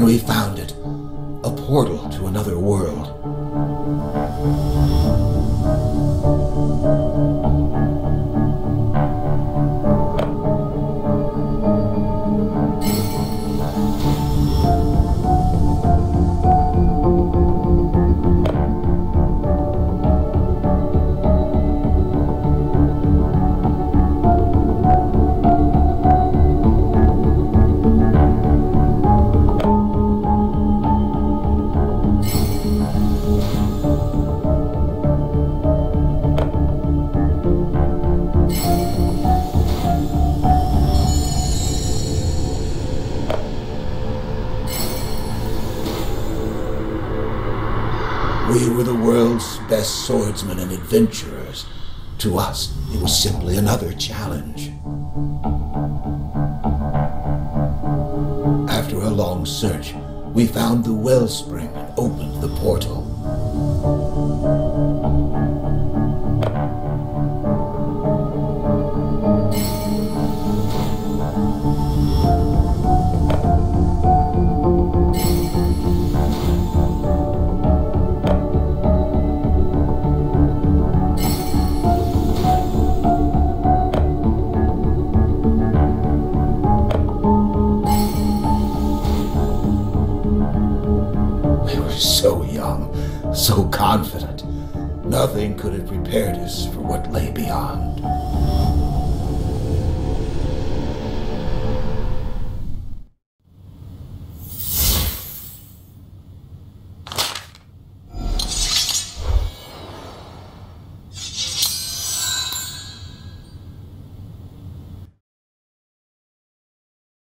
Rifat adventurers. To us, it was simply another challenge. After a long search, we found the wellspring